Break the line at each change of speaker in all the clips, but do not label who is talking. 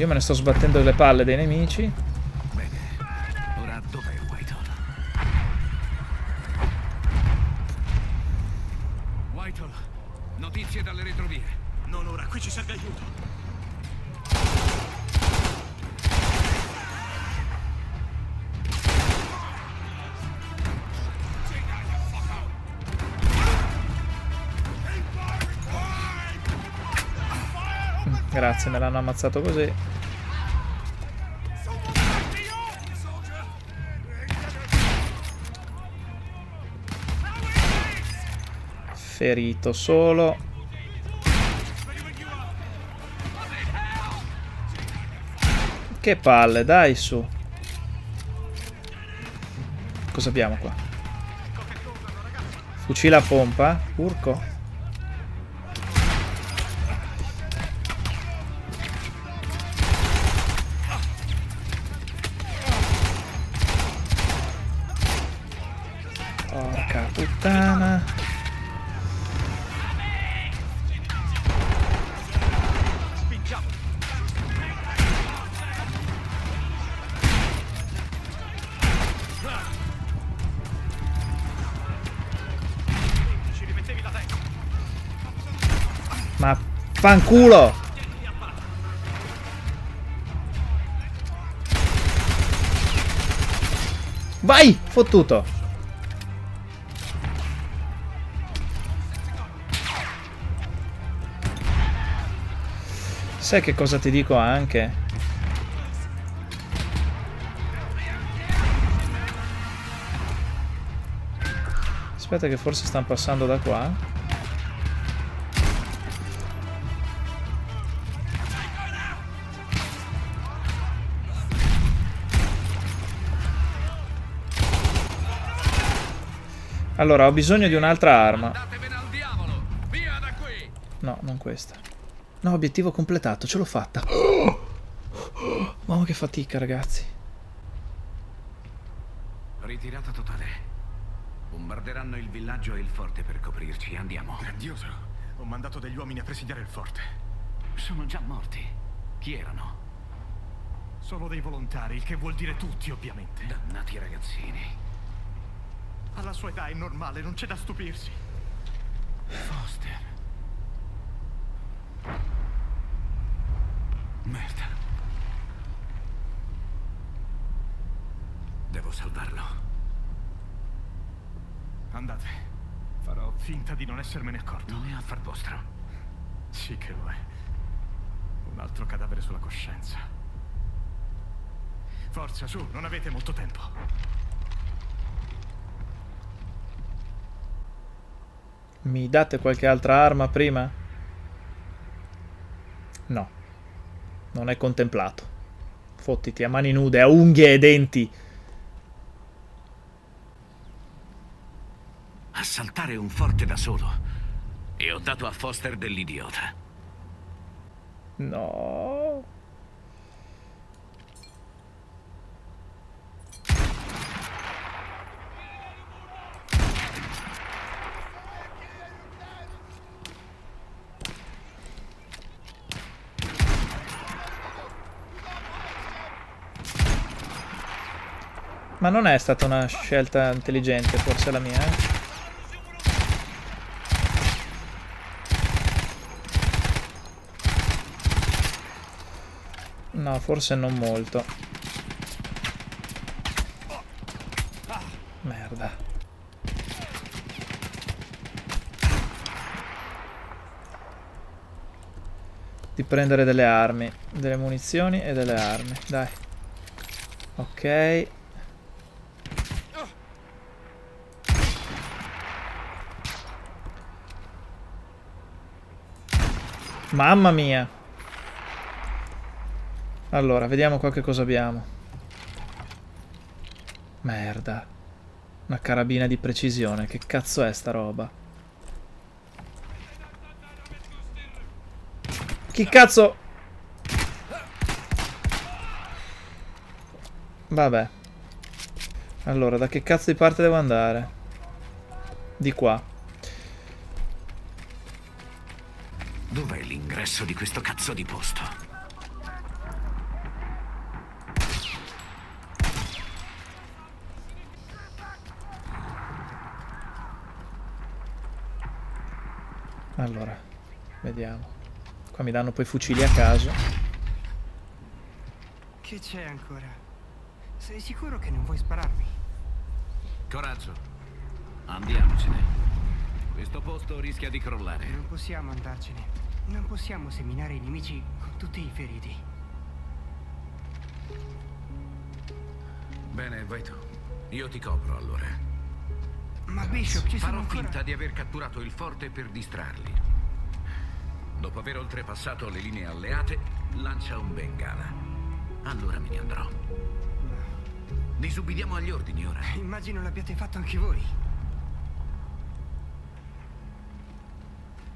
Io me ne sto sbattendo le palle dei nemici. Grazie, me l'hanno ammazzato così. Ferito solo. Che palle, dai su. Cosa abbiamo qua? Fucile a pompa? Urco? Porca puttana. Ma fanculo! Vai! Fottuto! Sai che cosa ti dico anche? Aspetta che forse stanno passando da qua. Allora, ho bisogno di un'altra arma.
Andatevene al diavolo! Via da qui!
No, non questa. No, obiettivo completato, ce l'ho fatta. Mamma che fatica, ragazzi.
Ritirata totale. Bombarderanno il villaggio e il forte per coprirci. Andiamo.
Grandioso. Ho mandato degli uomini a presidiare il forte.
Sono già morti. Chi erano?
Solo dei volontari, il che vuol dire tutti, ovviamente.
Dannati ragazzini.
Alla sua età è normale, non c'è da stupirsi.
Foster. Merda. Devo salvarlo.
Andate. Farò finta di non essermene accorto.
Non è affar vostro.
Sì che lo è. Un altro cadavere sulla coscienza. Forza, su, non avete molto tempo.
Mi date qualche altra arma prima? No. Non è contemplato. Fottiti a mani nude, a unghie e denti.
Assaltare un forte da solo. E ho dato a Foster dell'idiota.
No. Ma non è stata una scelta intelligente, forse la mia, eh? No, forse non molto. Merda. Di prendere delle armi, delle munizioni e delle armi. Dai. Ok. Mamma mia. Allora, vediamo qua che cosa abbiamo. Merda. Una carabina di precisione. Che cazzo è sta roba? Chi cazzo... Vabbè. Allora, da che cazzo di parte devo andare? Di qua.
perso di questo cazzo di posto?
Allora, vediamo. Qua mi danno poi fucili a caso.
Che c'è ancora? Sei sicuro che non vuoi spararmi?
Coraggio, andiamocene. Questo posto rischia di crollare.
Non possiamo andarcene. Non possiamo seminare i nemici con tutti i feriti.
Bene, vai tu. Io ti copro allora.
Ma Bishop, ci sono
Farò finta di aver catturato il forte per distrarli. Dopo aver oltrepassato le linee alleate, lancia un bengala. Allora me ne andrò. Disubbidiamo agli ordini ora.
Immagino l'abbiate fatto anche voi.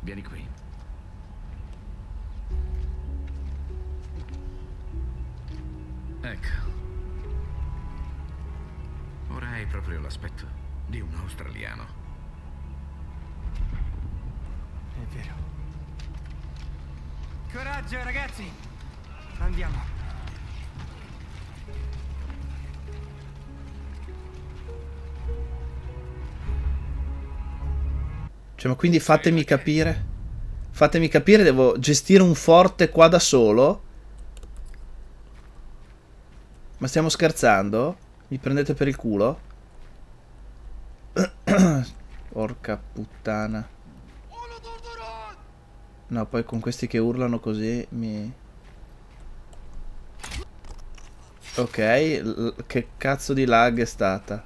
Vieni qui. Ecco. Ora hai proprio l'aspetto di un australiano.
È vero. Coraggio, ragazzi! Andiamo.
Cioè, ma quindi fatemi capire. Fatemi capire, devo gestire un forte qua da solo? Ma stiamo scherzando? Mi prendete per il culo? Porca puttana. No, poi con questi che urlano così mi... Ok, che cazzo di lag è stata?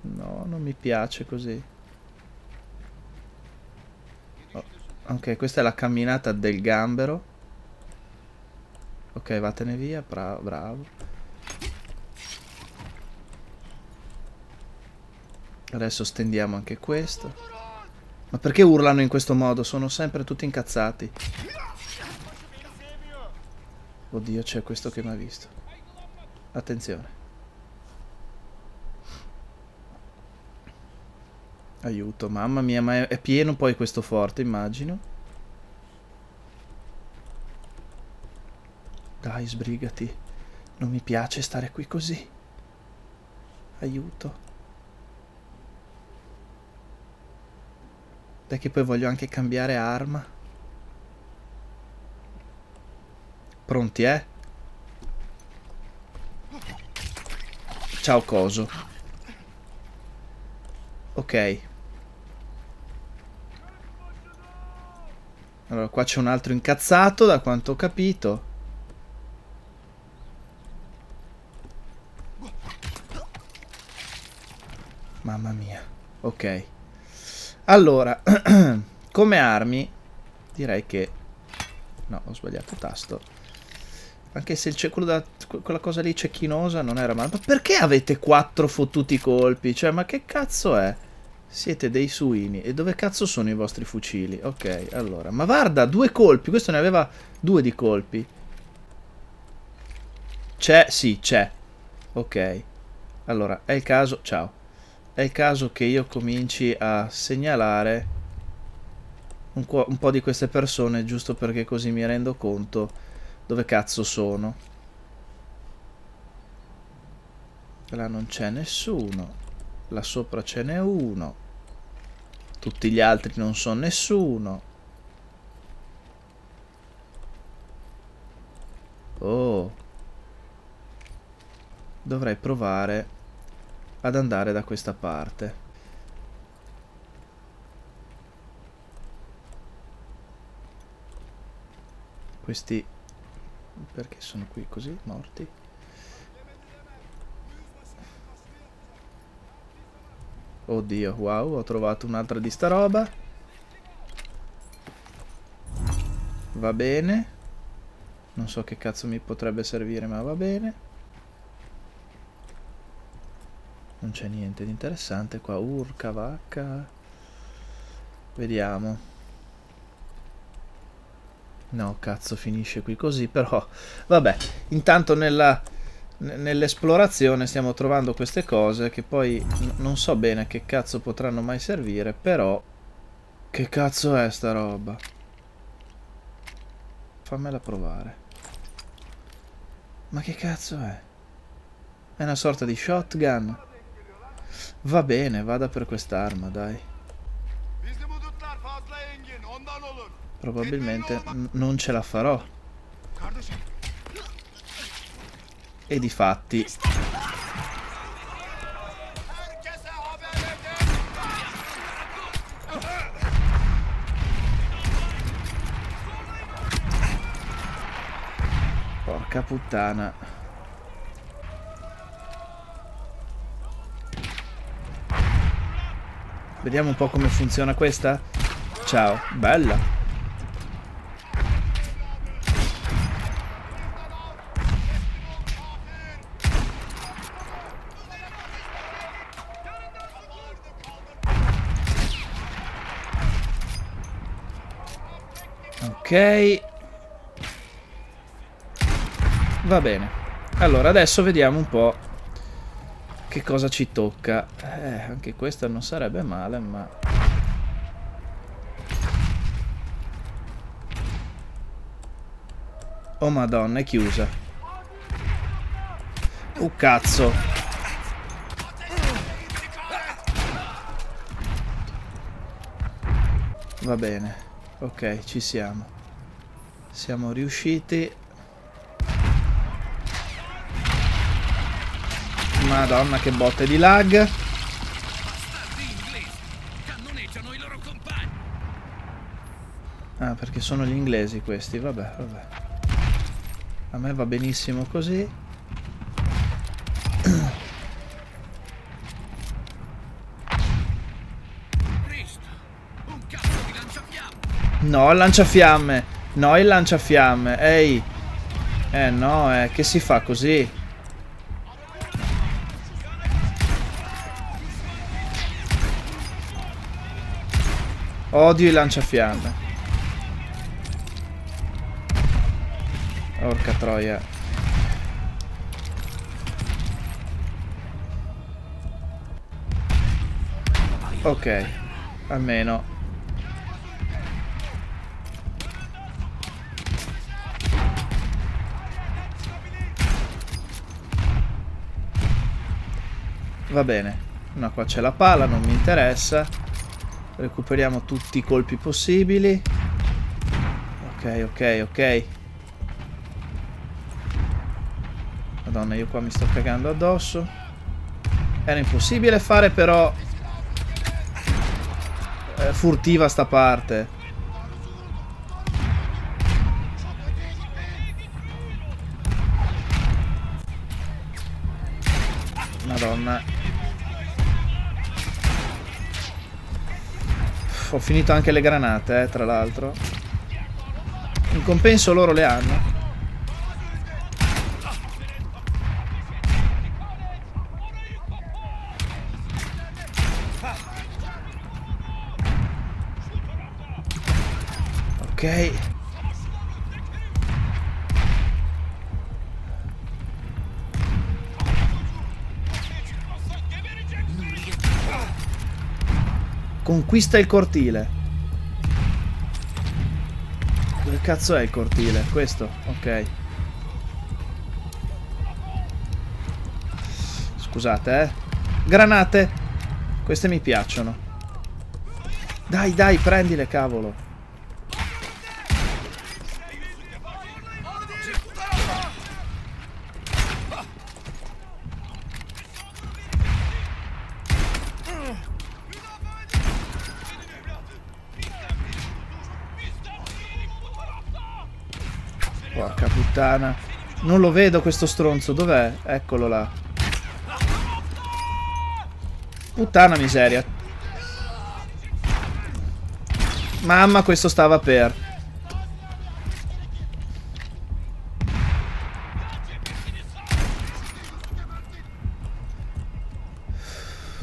No, non mi piace così. Oh, Ok, questa è la camminata del gambero. Ok, vattene via, bravo, bravo. Adesso stendiamo anche questo. Ma perché urlano in questo modo? Sono sempre tutti incazzati. Oddio, c'è questo che mi ha visto. Attenzione. Aiuto, mamma mia, ma è, è pieno poi questo forte, immagino. Dai, sbrigati. Non mi piace stare qui così. Aiuto. Dai che poi voglio anche cambiare arma. Pronti, eh? Ciao coso. Ok. Allora, qua c'è un altro incazzato, da quanto ho capito. Mamma mia. Ok. Allora, come armi, direi che... No, ho sbagliato tasto. Anche se il quello da, quella cosa lì cecchinosa non era male. Ma perché avete quattro fottuti colpi? Cioè, ma che cazzo è? Siete dei suini. E dove cazzo sono i vostri fucili? Ok, allora. Ma guarda, due colpi. Questo ne aveva due di colpi. C'è? Sì, c'è. Ok. Allora, è il caso... Ciao. È il caso che io cominci a segnalare un, un po' di queste persone, giusto perché così mi rendo conto dove cazzo sono. Là non c'è nessuno. Là sopra ce n'è uno. Tutti gli altri non sono nessuno. Oh. Dovrei provare ad andare da questa parte. Questi perché sono qui così morti? Oddio, wow, ho trovato un'altra di sta roba. Va bene. Non so che cazzo mi potrebbe servire, ma va bene. Non c'è niente di interessante qua. Urca, vacca. Vediamo. No, cazzo, finisce qui così, però... Vabbè, intanto. Nell'esplorazione stiamo trovando queste cose che poi non so bene che cazzo potranno mai servire, però... Che cazzo è sta roba? Fammela provare. Ma che cazzo è? È una sorta di shotgun. Va bene, vada per quest'arma, dai. probabilmente non ce la farò. E di fatti... Porca puttana. Vediamo un po' come funziona questa. Ciao, bella. Ok. Va bene. Allora, adesso vediamo un po' che cosa ci tocca. Eh, anche questa non sarebbe male, ma... Oh madonna, è chiusa. Oh cazzo. Va bene. Ok, ci siamo. Siamo riusciti. Madonna che botte di lag. Ah, perché sono gli inglesi questi, vabbè, vabbè. A me va benissimo così. No, il lanciafiamme. No, il lanciafiamme. Ehi. Eh no, eh, che si fa così? Odio il lanciafiamme. Orca troia. Ok, almeno Va bene. No, qua c'è la pala, non mi interessa. Recuperiamo tutti i colpi possibili. Ok, ok, ok. Madonna, io qua mi sto cagando addosso. Era impossibile fare però... Eh, furtiva sta parte. Madonna. Ho finito anche le granate, eh, tra l'altro. In compenso loro le hanno. Ok. Conquista il cortile. Dove cazzo è il cortile? Questo? Ok. Scusate, eh. Granate. Queste mi piacciono. Dai, dai, prendile, cavolo. Puttana. Non lo vedo questo stronzo. Dov'è? Eccolo là. Puttana miseria. Mamma, questo stava per.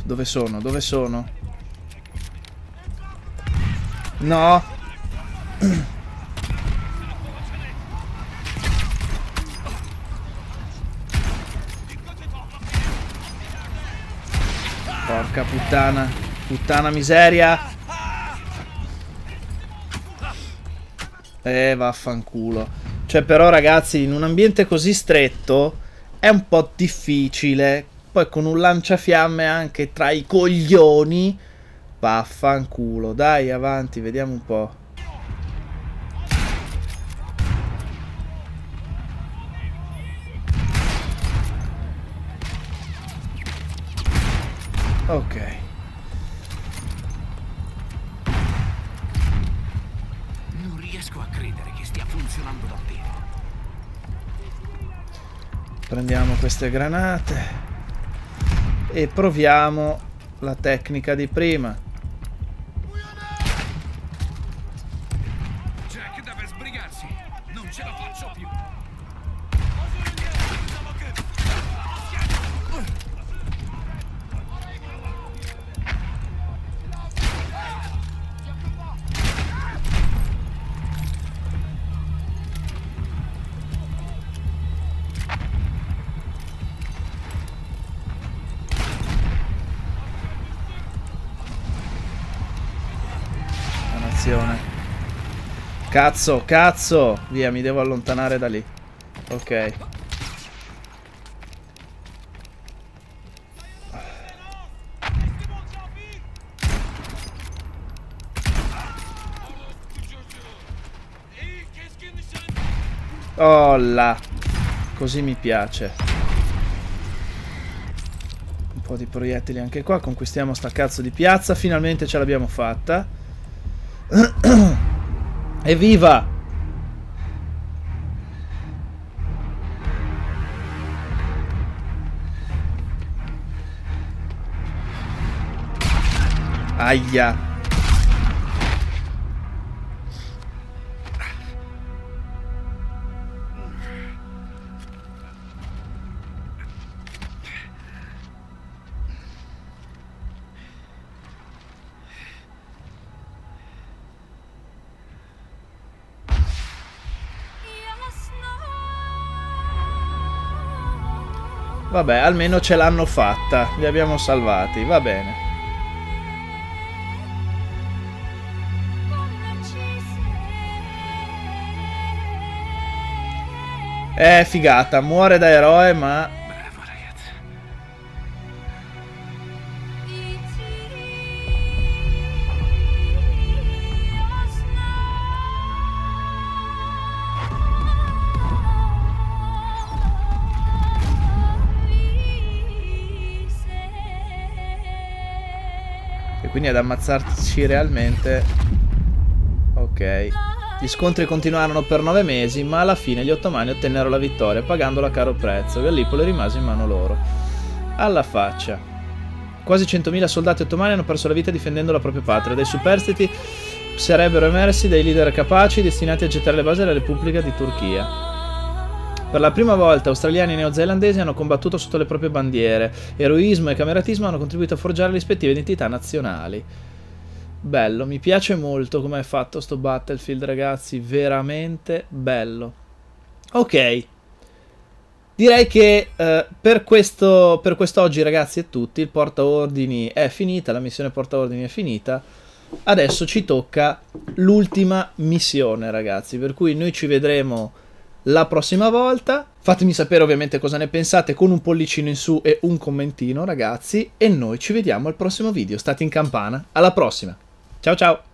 Dove sono? Dove sono? No. Porca puttana. Puttana miseria. Eh, vaffanculo. Cioè, però, ragazzi, in un ambiente così stretto è un po' difficile. Poi con un lanciafiamme anche tra i coglioni. Vaffanculo. Dai, avanti, vediamo un po'. Ok.
Non riesco a credere che stia funzionando davvero.
Prendiamo queste granate e proviamo la tecnica di prima. Dannazione. Cazzo, cazzo! Via, mi devo allontanare da lì. Ok. Oh là. Così mi piace. Un po' di proiettili anche qua. Conquistiamo sta cazzo di piazza. Finalmente ce l'abbiamo fatta. Evviva! Aia! Vabbè, almeno ce l'hanno fatta. Li abbiamo salvati, va bene. Eh, figata, muore da eroe, ma... quindi ad ammazzarci realmente... Ok. Gli scontri continuarono per nove mesi, ma alla fine gli ottomani ottennero la vittoria, pagandola a caro prezzo. Gallipoli rimase in mano loro. Alla faccia. Quasi 100.000 soldati ottomani hanno perso la vita difendendo la propria patria. Dai superstiti sarebbero emersi dei leader capaci destinati a gettare le basi della Repubblica di Turchia. Per la prima volta australiani e neozelandesi hanno combattuto sotto le proprie bandiere. Eroismo e cameratismo hanno contribuito a forgiare le rispettive identità nazionali. Bello, mi piace molto come è fatto sto Battlefield, ragazzi, veramente bello. Ok. Direi che eh, per, questo, per quest'oggi, ragazzi, è tutto. Il portaordini è finita, la missione portaordini è finita. Adesso ci tocca l'ultima missione, ragazzi. Per cui noi ci vedremo la prossima volta. Fatemi sapere ovviamente cosa ne pensate con un pollicino in su e un commentino, ragazzi. E noi ci vediamo al prossimo video. State in campana. Alla prossima. Ciao ciao.